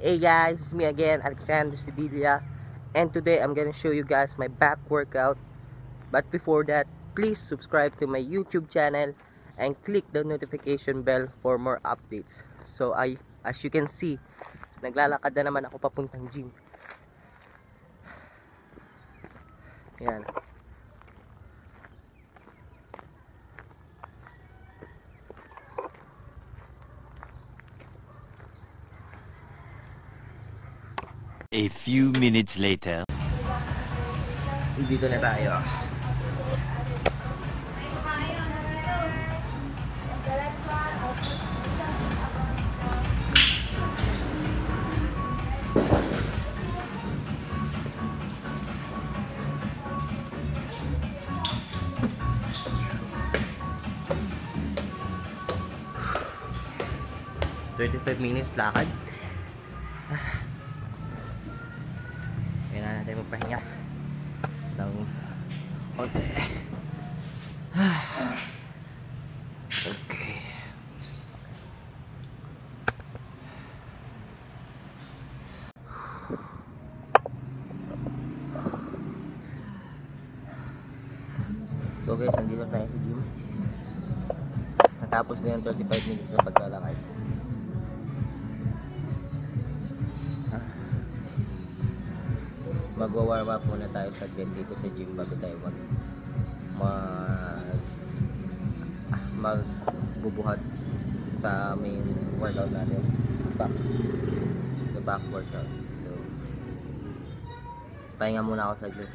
Hey guys, it's me again, Alexander Sibilia. And today I'm gonna show you guys my back workout. But before that, please subscribe to my YouTube channel and click the notification bell for more updates. So I, as you can see, naglalakad na naman ako papuntang gym. Yan. A few minutes later. Dito na tayo. Thirty-five minutes lakad. Konti. Okay. So guys, nandito tayo sa gym. Natapos na yung 35 minutes na paglalakad. Magwa-warm up muna tayo saglit dito sa gym bago tayo mag mag ah, magbubuhat sa main workout natin. Back. Sa back workout. So pahinga muna ako saglit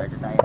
Saturday.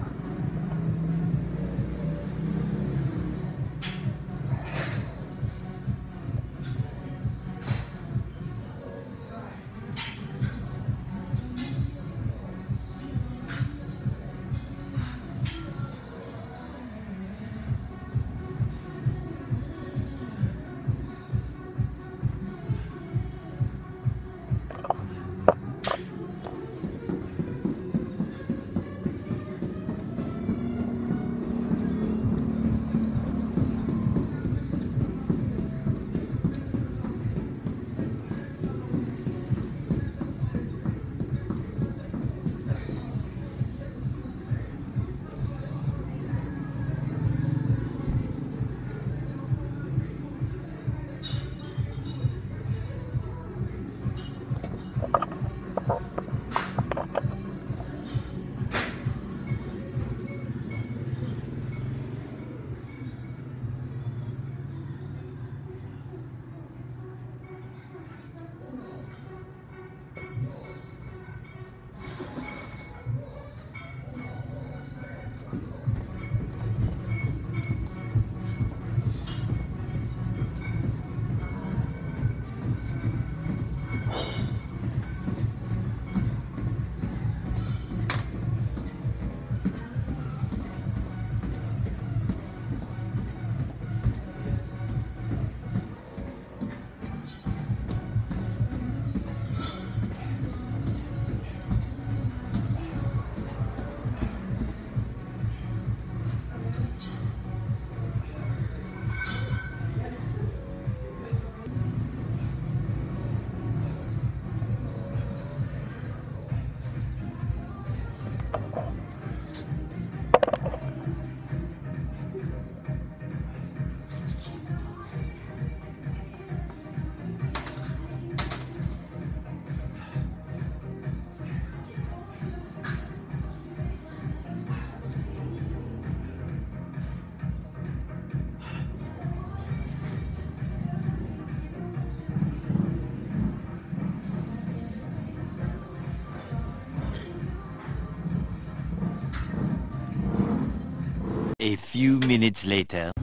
Few minutes later.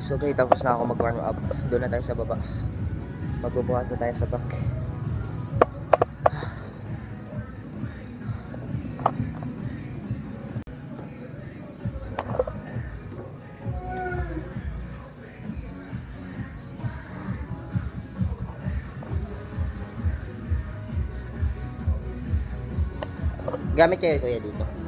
So okay, tapos na ako mag-warm up. Doon na tayo sa baba. Magbubuhat na tayo sa back. Gamit kayo kuya dito.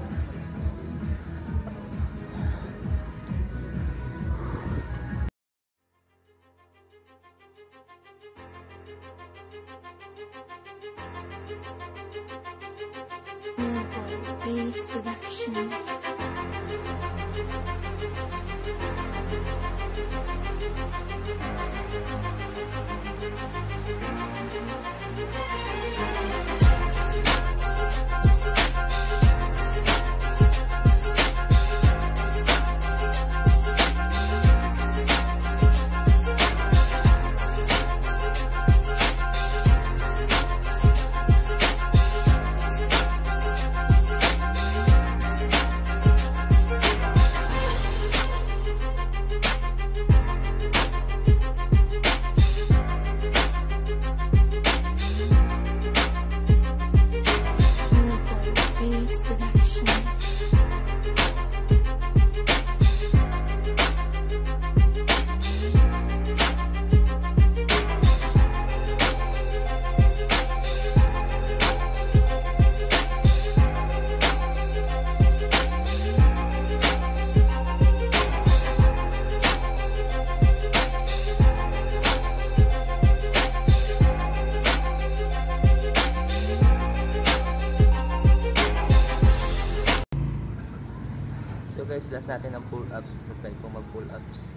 So guys, last natin ang pull ups. Try ko mag pull ups.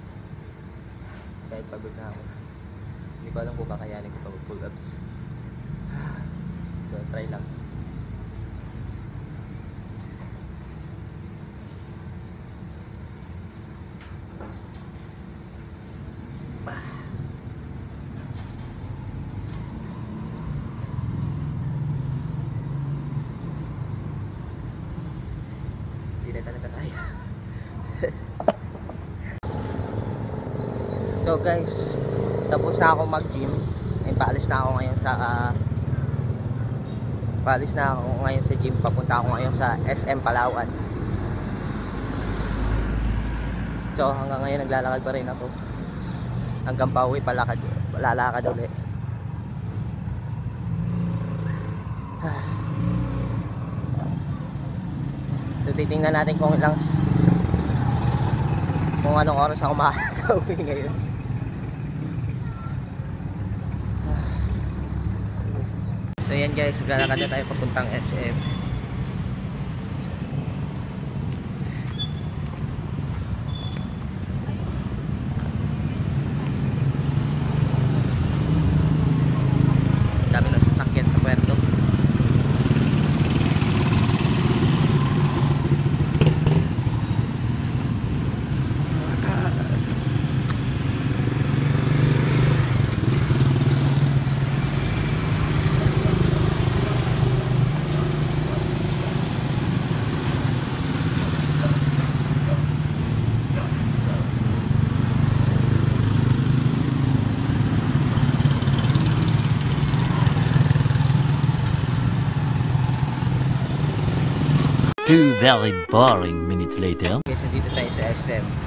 Kahit pagod na ako. Hindi ko alam kung kakayanin ko pa mag pull ups. So try lang. Hindi na talaga kaya. so guys, tapos na ako mag-gym. And paalis na ako ngayon sa ah, paalis na ako ngayon sa gym. Papunta ako ngayon sa SM Palawan. So hanggang ngayon naglalakad pa rin ako. Hanggang pauwi palakad, lalakad ulit. So titingnan natin kung ilang kung anong oras ako makakauwi ngayon. So yan guys, lalakad na tayo papuntang SM. Two very boring minutes later. Okay, so dito tayo sa SM.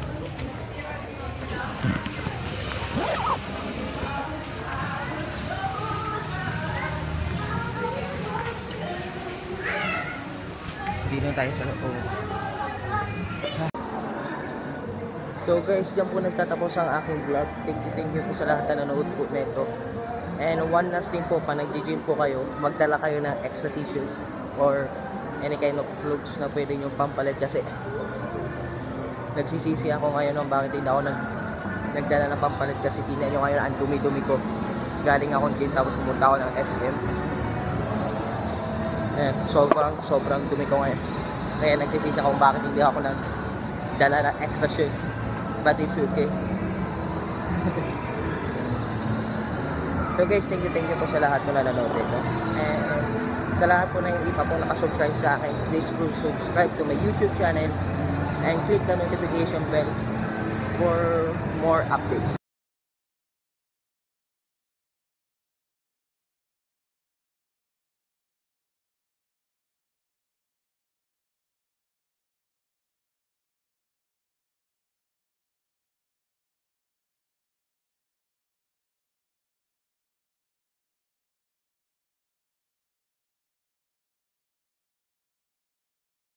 muna tayo sa loob. So guys, dyan po nagtatapos ang aking vlog. Thank you, thank you po sa lahat na nanood po nito. And one last thing po, pa nag-gym po kayo, magdala kayo ng extra t-shirt or any kind of clothes na pwede nyo pampalit kasi nagsisisi ako ngayon ng bakit hindi ako nag, nagdala ng pampalit kasi tingnan nyo ngayon ang dumi-dumi ko. Galing akong gym tapos pumunta ako ng SM. Eh, sobrang sobrang dumi ko ngayon. Kaya nagsisisi ako kung bakit hindi ako nagdala ng extra shirt. But it's okay. so guys, thank you, thank you po sa lahat po na nanonood dito. And sa lahat po na hindi pa po nakasubscribe sa akin, please do subscribe to my YouTube channel and click the notification bell for more updates.